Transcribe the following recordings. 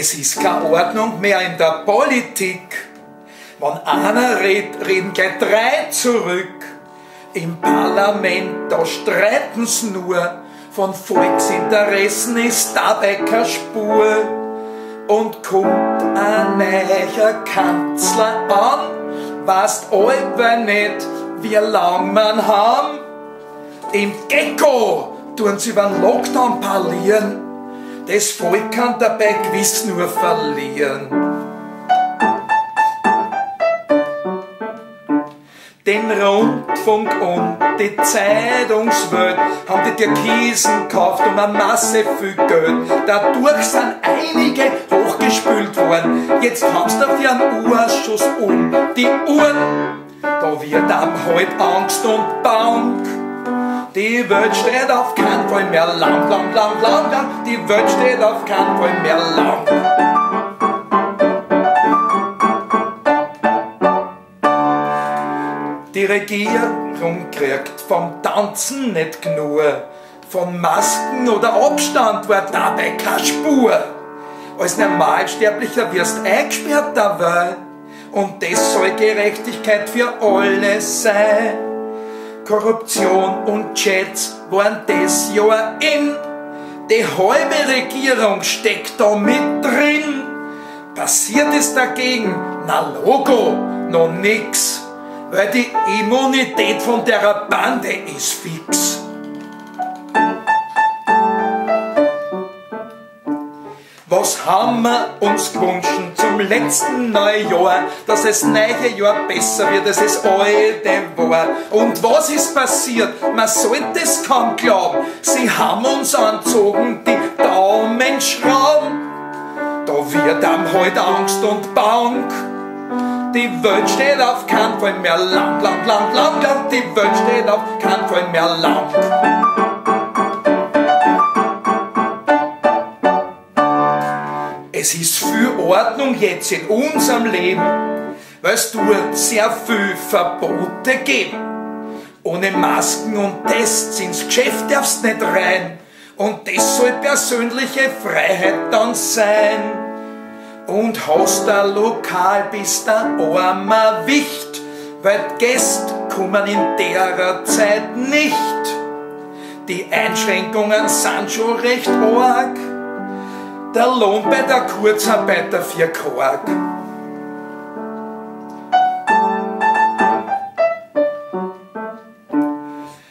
Es ist keine Ordnung mehr in der Politik. Wenn einer redet, reden gleich drei zurück. Im Parlament, da streiten's nur. Von Volksinteressen ist dabei keine Spur. Und kommt ein neuer Kanzler an, weißt allweil nicht, wie lang man haben. Im Gecko tun sie über den Lockdown parlieren. Das Volk kann dabei gewiss nur verlieren. Den Rundfunk und die Zeitungswelt haben die Türkisen gekauft um eine Masse viel Geld. Dadurch sind einige hochgespült worden. Jetzt haben sie dafür einen Urschuss um die Uhren. Da wird einem halt Angst und Bank. Die Welt steht auf keinen Fall mehr lang, lang, lang, lang, lang. Die Welt steht auf keinen Fall mehr lang. Die Regierung kriegt vom Tanzen nicht genug. Von Masken oder Abstand war dabei keine Spur. Als Normalsterblicher wirst eingesperrt dabei. Und das soll Gerechtigkeit für alle sein. Korruption und Chats waren das Jahr in. Die halbe Regierung steckt da mit drin. Passiert ist dagegen, na Logo, noch nix. Weil die Immunität von der Bande ist fix. Was haben wir uns gewünscht zum letzten Neujahr, dass das neue Jahr besser wird, als das alte war. Und was ist passiert? Man sollte es kaum glauben. Sie haben uns anzogen, die Daumenschrauben. Da wird einem halt Angst und Bank. Die Welt steht auf keinen Fall mehr lang, lang, lang, lang, lang. Die Welt steht auf keinen Fall mehr lang. Es ist für Ordnung jetzt in unserem Leben, weil es dort sehr viel Verbote gibt. Ohne Masken und Tests ins Geschäft darfst nicht rein. Und das soll persönliche Freiheit dann sein. Und hast ein Lokal, bist ein armer Wicht, weil Gäste kommen in derer Zeit nicht. Die Einschränkungen sind schon recht arg der Lohn bei der Kurzarbeiter für Kork.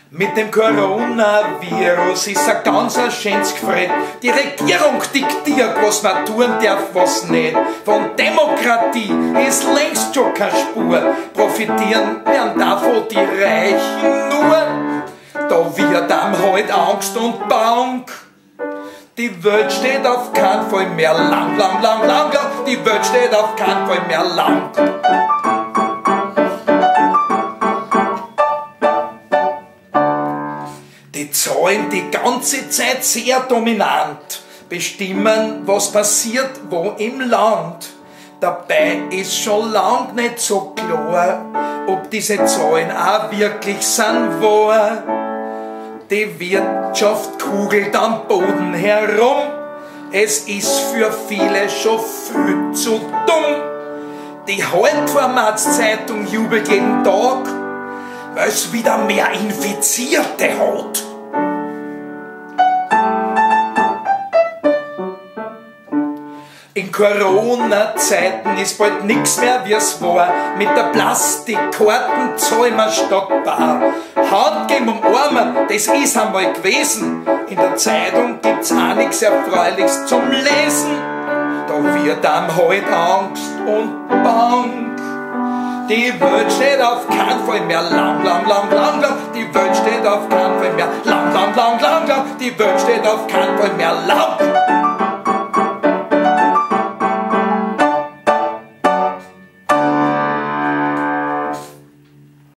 Mit dem Coronavirus ist ein ganz schönes Gefred. Die Regierung diktiert, was man tun darf, was nicht. Von Demokratie ist längst schon keine Spur. Profitieren werden davon die Reichen nur. Da wird einem halt Angst und Bank. Die Welt steht auf keinen Fall mehr lang, lang, lang, lang, lang. Die Welt steht auf keinen Fall mehr lang. Die Zahlen die ganze Zeit sehr dominant bestimmen, was passiert wo im Land. Dabei ist schon lang nicht so klar, ob diese Zahlen auch wirklich sind wahr. Die Wirtschaft kugelt am Boden herum. Es ist für viele schon viel zu dumm. Die Halbformatszeitung jubelt jeden Tag, weil es wieder mehr Infizierte hat. Corona-Zeiten ist bald nix mehr wie es war. Mit der Plastikkarten zahlen wir statt bar. Hand geben um Armen, das ist einmal gewesen. In der Zeitung gibt's auch nichts Erfreuliches zum Lesen. Da wird einem halt Angst und Bang. Die Welt steht auf keinen Fall mehr lang, lang, lang, lang, lang. Die Welt steht auf keinen Fall mehr lang, lang, lang, lang, lang. Die Welt steht auf keinen Fall mehr lang.